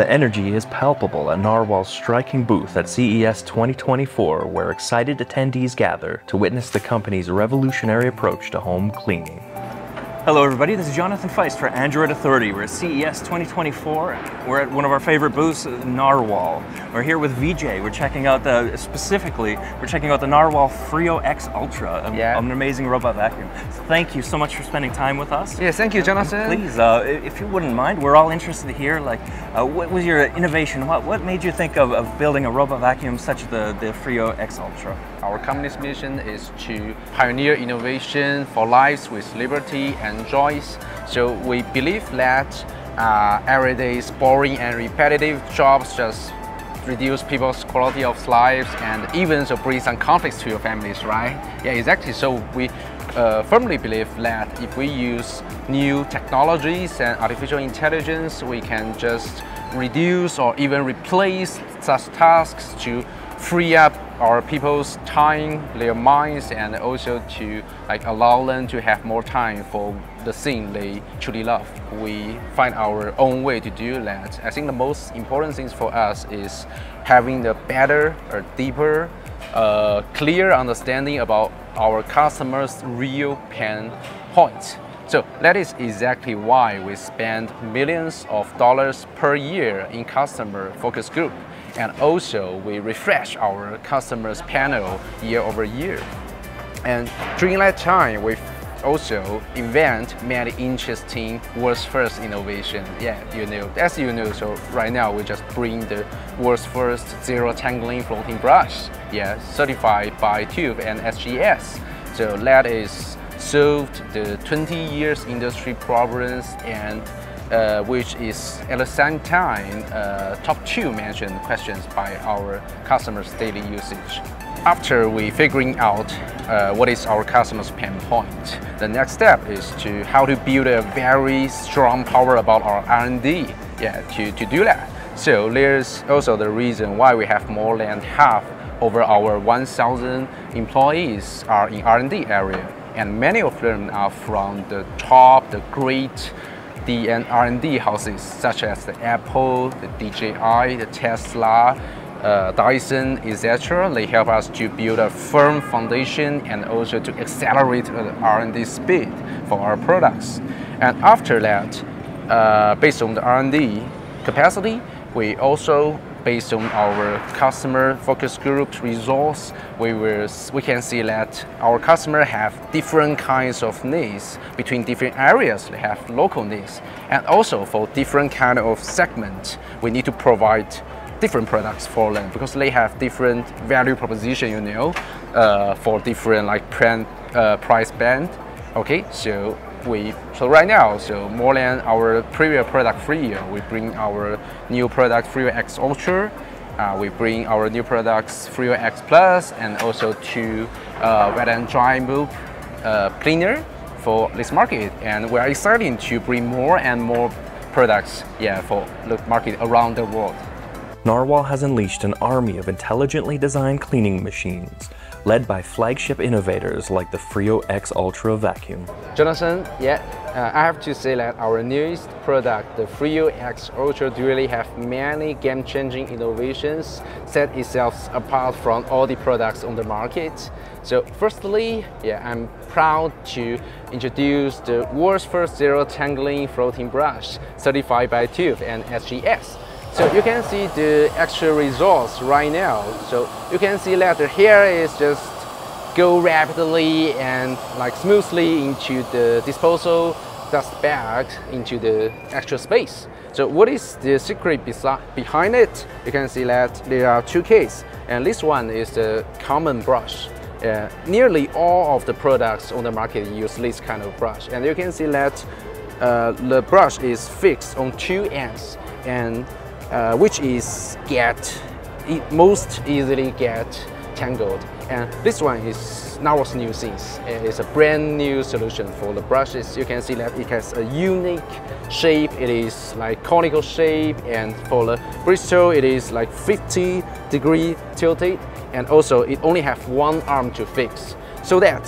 The energy is palpable at Narwal's striking booth at CES 2024, where excited attendees gather to witness the company's revolutionary approach to home cleaning. Hello everybody, this is Jonathan Feist for Android Authority. We're at CES 2024. We're at one of our favorite booths, Narwal. We're here with VJ. We're checking out the, specifically, we're checking out the Narwal Freo X Ultra, a, yeah. an amazing robot vacuum. So thank you so much for spending time with us. Yes, thank you, Jonathan. Please, uh, if you wouldn't mind, we're all interested to hear, like, uh, what was your innovation? What, what made you think of, of building a robot vacuum such as the, the Freo X Ultra? Our company's mission is to pioneer innovation for lives with liberty and and joys. So we believe that uh, everyday's boring and repetitive jobs just reduce people's quality of lives and even so bring some conflicts to your families, right? Yeah, exactly. So we uh, firmly believe that if we use new technologies and artificial intelligence, we can just reduce or even replace such tasks to free up our people's time, their minds, and also to like allow them to have more time for the thing they truly love. We find our own way to do that. I think the most important things for us is having the better or deeper, uh, clear understanding about our customers' real pain points. So that is exactly why we spend millions of dollars per year in customer focus group. And also we refresh our customers panel year over year. And during that time, we also invent many interesting world's first innovation. Yeah, you know, as you know, so right now we just bring the world's first zero tangling floating brush. Yeah, certified by TÜV and SGS. So that is solved the 20 years industry problems and uh, which is at the same time uh, top two mentioned questions by our customers' daily usage. After we figuring out uh, what is our customer's pain point, the next step is to how to build a very strong power about our R&D yeah, to, to do that. So there's also the reason why we have more than half over our 1,000 employees are in R&D area and many of them are from the top, the great R&D houses such as the Apple, the DJI, the Tesla, uh, Dyson, etc. They help us to build a firm foundation and also to accelerate the R&D speed for our products. And after that, uh, based on the R&D capacity, we also based on our customer focus group results, we, will, we can see that our customer have different kinds of needs between different areas. They have local needs. And also for different kind of segment, we need to provide different products for them because they have different value proposition, you know, uh, for different like plan, uh, price band. Okay, so we so right now so more than our previous product Freo we bring our new product Freo X Ultra uh, we bring our new products Freo X Plus and also two uh, wet and dry move uh, cleaner for this market and we're excited to bring more and more products yeah for the market around the world. Narwal has unleashed an army of intelligently designed cleaning machines led by flagship innovators like the Freo X Ultra vacuum. Jonathan, yeah, uh, I have to say that our newest product, the Freo X Ultra, really have many game-changing innovations, set itself apart from all the products on the market. So firstly, yeah, I'm proud to introduce the world's first zero tangling floating brush, certified by TÜV and SGS. So you can see the actual results right now. So you can see that the hair is just go rapidly and like smoothly into the disposal dust bag into the actual space. So what is the secret behind it? You can see that there are two cases and this one is the common brush. Uh, nearly all of the products on the market use this kind of brush and you can see that uh, the brush is fixed on two ends and uh, which is get most easily get tangled. And this one is Narwal's new things. It's a brand new solution for the brushes. You can see that it has a unique shape. It is like conical shape. And for the bristle, it is like 50 degree tilted. And also it only have one arm to fix so that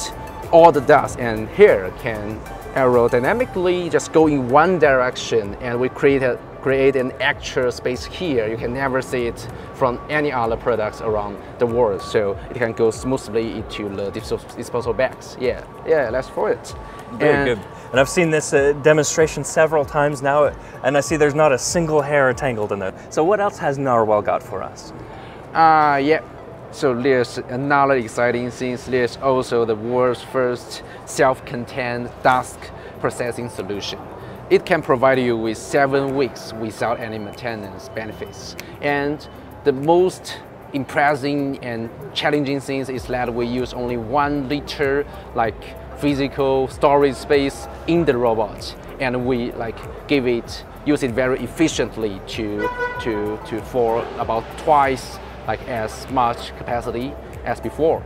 all the dust and hair can aerodynamically just go in one direction and we create a create an actual space here. You can never see it from any other products around the world. So it can go smoothly into the disposal bags. Yeah, yeah, that's for it. Very and good. And I've seen this uh, demonstration several times now, and I see there's not a single hair tangled in it. So what else has Narwal got for us? Uh, yeah, so there's another exciting thing. There's also the world's first self-contained dust processing solution. It can provide you with seven weeks without any maintenance benefits. And the most impressive and challenging thing is that we use only one liter like physical storage space in the robot and we like give it use it very efficiently to to to for about twice like as much capacity as before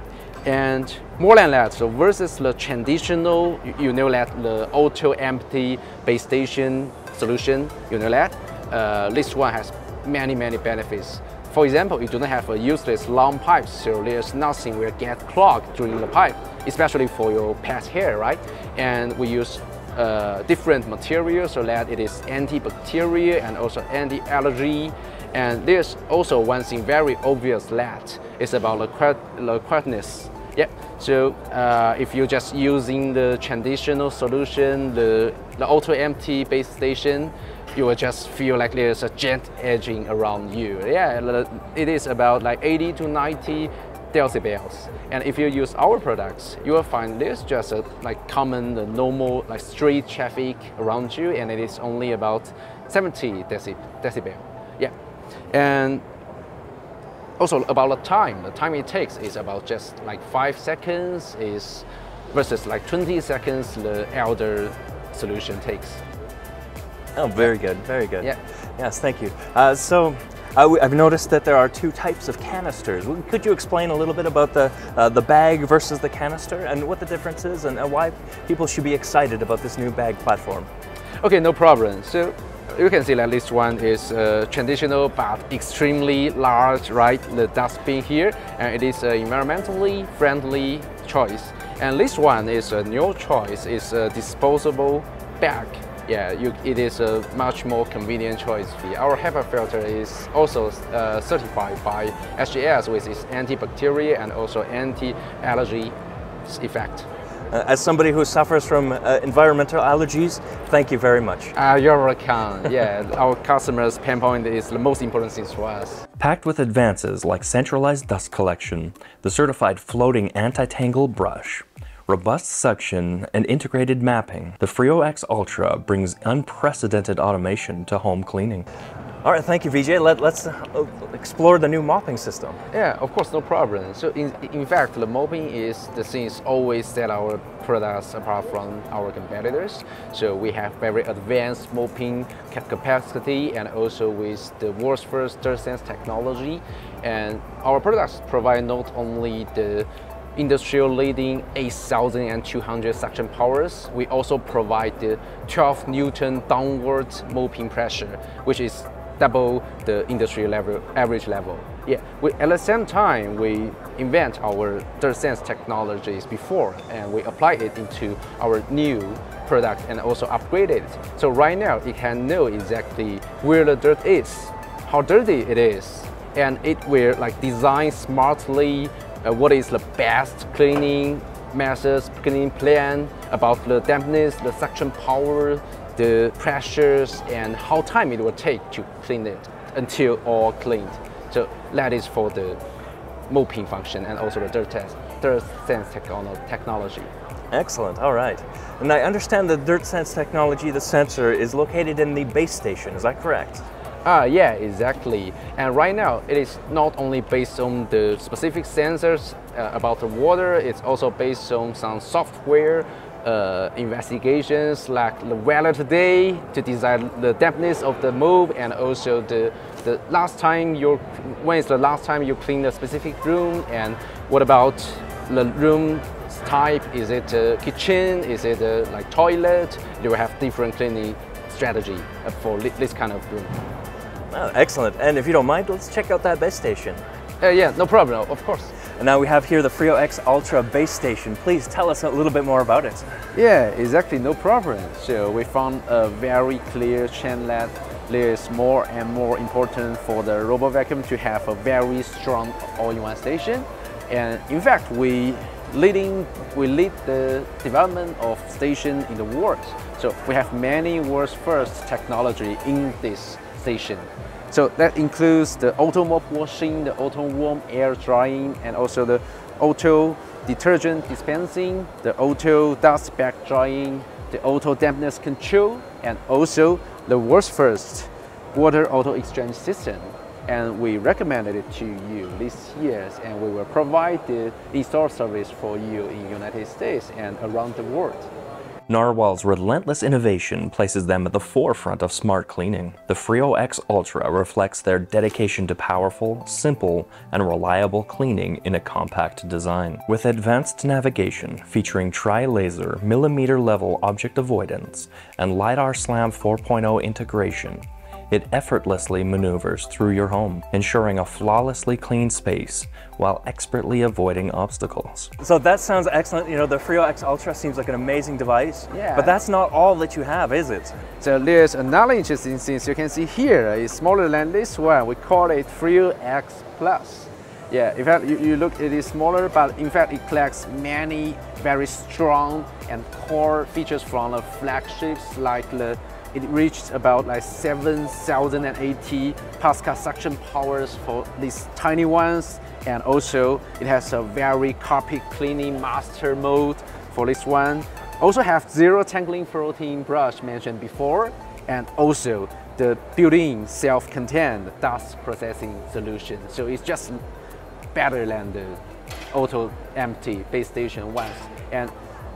and more than that, so versus the traditional, you know that the auto empty base station solution, you know that, uh, this one has many, many benefits. For example, you do not have a useless long pipe, so there's nothing will get clogged during the pipe, especially for your pet hair, right? And we use uh, different materials so that it is antibacterial and also anti-allergy. And there's also one thing very obvious that is about the, quietness yeah, so uh, if you're just using the traditional solution, the, the auto empty base station, you will just feel like there's a gent edging around you. Yeah, it is about like 80 to 90 decibels. And if you use our products, you will find there's just a like common, the normal like street traffic around you, and it is only about 70 decibel. Yeah, and also about the time, the time it takes is about just like five seconds is versus like 20 seconds the elder solution takes. Oh, very good, very good. Yeah. Yes, thank you. Uh, so uh, I've noticed that there are two types of canisters. Could you explain a little bit about the, uh, the bag versus the canister and what the difference is and why people should be excited about this new bag platform? Okay, no problem. So you can see that this one is uh, traditional but extremely large, right? The dustbin here, and it is an environmentally friendly choice. And this one is a new choice, it's a disposable bag. Yeah, you, it is a much more convenient choice. Our HEPA filter is also uh, certified by SGS with its antibacterial and also anti-allergy effect. Uh, as somebody who suffers from uh, environmental allergies, thank you very much. Uh, you're welcome. yeah, our customers' pain point is the most important thing for us. Packed with advances like centralized dust collection, the certified floating anti-tangle brush, robust suction, and integrated mapping, the Freo X Ultra brings unprecedented automation to home cleaning. All right, thank you, VJ. Let, us uh, explore the new mopping system. Yeah, of course, no problem. So in, in fact, the mopping is the things always set our products apart from our competitors. So we have very advanced mopping capacity and also with the world's first dirt sense technology. And our products provide not only the industrial leading 8,200 suction powers, we also provide the 12 Newton downward mopping pressure, which is double the industry level average level. Yeah, we, at the same time, we invent our dirt sense technologies before and we apply it into our new product and also upgrade it. So right now, it can know exactly where the dirt is, how dirty it is, and it will like design smartly uh, what is the best cleaning methods, cleaning plan about the dampness, the suction power, the pressures and how time it will take to clean it until all cleaned. So that is for the mopping function and also the dirt, test, dirt sense technology. Excellent, all right. And I understand the dirt sense technology, the sensor, is located in the base station, is that correct? Ah, yeah, exactly. And right now, it is not only based on the specific sensors uh, about the water, it's also based on some software uh, investigations like the weather today to decide the depthness of the move and also the, the last time you when is the last time you clean a specific room and what about the room type? Is it a kitchen? Is it a like toilet? You will have different cleaning strategy for this kind of room? Oh, excellent. And if you don't mind let's check out that base station. Uh, yeah no problem. Of course And now we have here the Freo X Ultra base station. Please tell us a little bit more about it. Yeah, exactly, no problem. So we found a very clear it is more and more important for the robot vacuum to have a very strong all-in-one station. And in fact, we leading we lead the development of station in the world. So we have many world's first technology in this station. So that includes the auto mop washing, the auto warm air drying, and also the auto detergent dispensing, the auto dust bag drying, the auto dampness control, and also the world's first water auto exchange system. And we recommended it to you this year, and we will provide the install service for you in United States and around the world. Narwal's relentless innovation places them at the forefront of smart cleaning. The Freo X Ultra reflects their dedication to powerful, simple, and reliable cleaning in a compact design. With advanced navigation featuring tri-laser, millimeter-level object avoidance, and LiDAR SLAM 4.0 integration, it effortlessly maneuvers through your home, ensuring a flawlessly clean space while expertly avoiding obstacles. So that sounds excellent. You know, the Freo X Ultra seems like an amazing device. Yeah. But that's not all that you have, is it? So there's another interesting thing you can see here. Uh, it's smaller than this one. We call it Freo X Plus. Yeah, in fact, you, you look, it is smaller, but in fact, it collects many very strong and core features from the flagships like the it reached about like 7,080 Pascal suction powers for these tiny ones. And also it has a very carpet cleaning master mode for this one. Also have zero tangling protein brush mentioned before. And also the built-in self-contained dust processing solution. So it's just better than the auto empty base station ones. And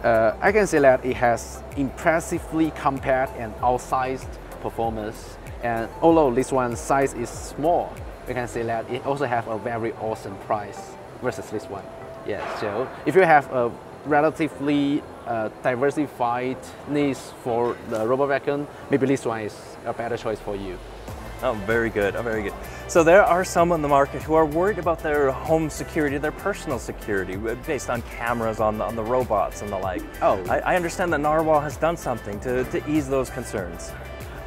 uh, I can say that it has impressively compact and outsized performance. And although this one size is small, we can say that it also have a very awesome price versus this one. Yeah, so if you have a relatively uh, diversified needs for the robot vacuum, maybe this one is a better choice for you. Oh, very good. Oh, very good. So there are some on the market who are worried about their home security, their personal security, uh, based on cameras on the, on the robots and the like. Oh. I, I understand that Narwal has done something to, to ease those concerns.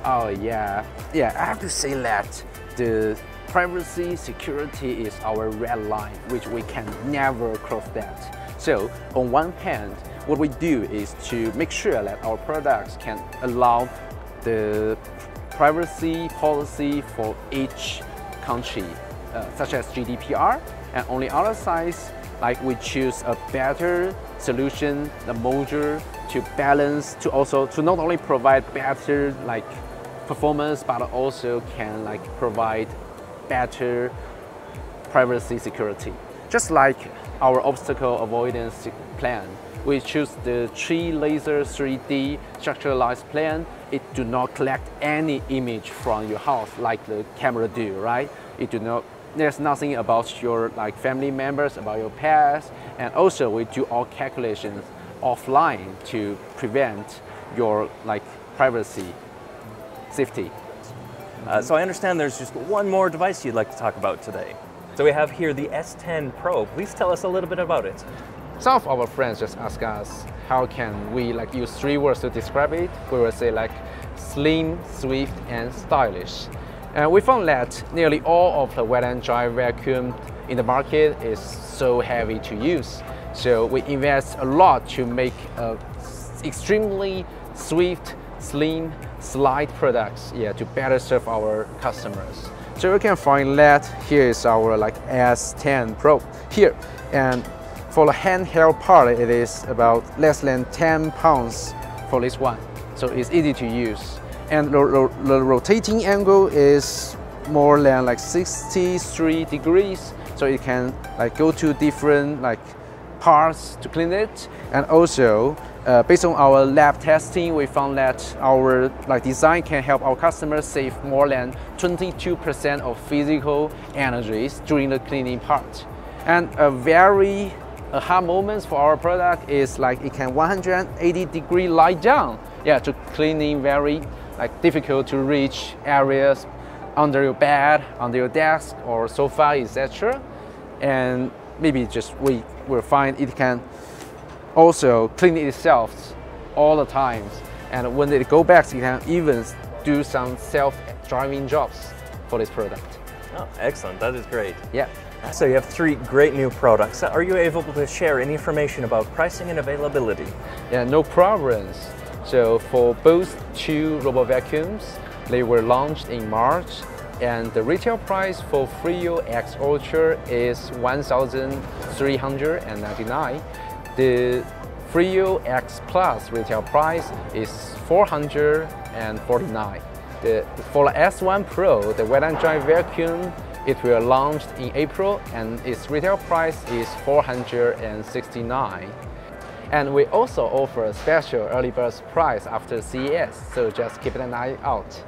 Oh, yeah. Yeah, I have to say that the privacy security is our red line, which we can never cross that. So, on one hand, what we do is to make sure that our products can allow the privacy policy for each country, uh, such as GDPR. And on the other side, like we choose a better solution, the module to balance, to also to not only provide better like performance, but also can like provide better privacy security. Just like our obstacle avoidance plan, we choose the tri-laser 3D structuralized plan it do not collect any image from your house like the camera do, right? It do not, there's nothing about your like family members, about your pets, and also we do all calculations offline to prevent your like privacy, safety. Uh, so I understand there's just one more device you'd like to talk about today. So we have here the S10 Pro. Please tell us a little bit about it. Some of our friends just ask us, how can we like use three words to describe it? We will say like slim, swift, and stylish. And we found that nearly all of the wet and dry vacuum in the market is so heavy to use. So we invest a lot to make a extremely swift, slim, slight products yeah, to better serve our customers. So you can find that here is our like S10 Pro here. And for the handheld part, it is about less than 10 pounds for this one. So it's easy to use. And the, the rotating angle is more than like 63 degrees. So it can like go to different like parts to clean it. And also, uh, based on our lab testing, we found that our like design can help our customers save more than 22% of physical energies during the cleaning part. And a very aha moments for our product is like it can 180 degree light down. Yeah, to cleaning very like difficult to reach areas under your bed, under your desk or sofa, etc. And maybe just we will find it can also clean itself all the times. And when it go back, it can even do some self-driving jobs for this product. Oh, excellent. That is great. Yeah. So you have three great new products. Are you able to share any information about pricing and availability? Yeah, no problems. So for both two robo vacuums, they were launched in March and the retail price for Freo X Ultra is 1,399. The Freo X Plus retail price is 449. The, for the S1 Pro, the wet and dry vacuum, it will launch in April and its retail price is 469. And we also offer a special early bird price after CES, so just keep an eye out.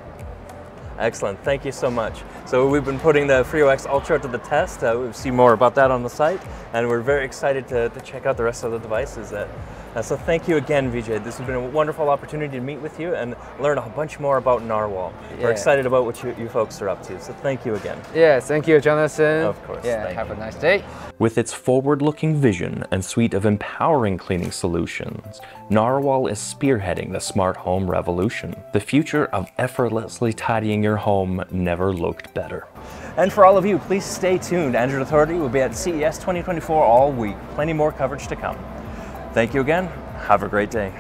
Excellent, thank you so much. So we've been putting the Freo X Ultra to the test. Uh, we'll see more about that on the site, and we're very excited to, to check out the rest of the devices. That, uh, so thank you again, VJ. This has been a wonderful opportunity to meet with you and learn a bunch more about Narwal. Yeah. We're excited about what you, you, folks are up to, so thank you again. Yeah, thank you, Jonathan. Of course. Yeah, have you. a nice day. With its forward-looking vision and suite of empowering cleaning solutions, Narwal is spearheading the smart home revolution. The future of effortlessly tidying your home never looked better. And for all of you, please stay tuned. Android Authority will be at CES 2024 all week. Plenty more coverage to come. Thank you again. Have a great day.